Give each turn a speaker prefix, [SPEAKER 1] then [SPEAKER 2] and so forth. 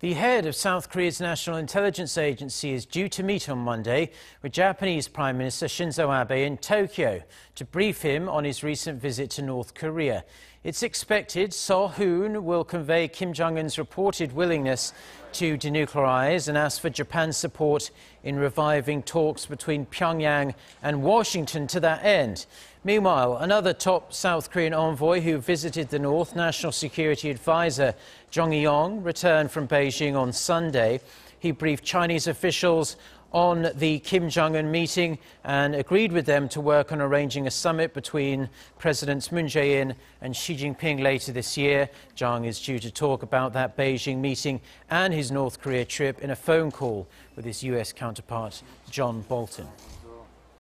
[SPEAKER 1] The head of South Korea's National Intelligence Agency is due to meet on Monday with Japanese Prime Minister Shinzo Abe in Tokyo to brief him on his recent visit to North Korea. It's expected Suh Hoon will convey Kim Jong un's reported willingness to denuclearize and ask for Japan's support in reviving talks between Pyongyang and Washington to that end. Meanwhile, another top South Korean envoy who visited the North, National Security Advisor Chung Eui-yong, returned from Beijing on Sunday. He briefed Chinese officials on the Kim Jong un meeting and agreed with them to work on arranging a summit between Presidents Moon Jae in and Xi Jinping later this year. Chung is due to talk about that Beijing meeting and his North Korea trip in a phone call with his US counterpart, John Bolton.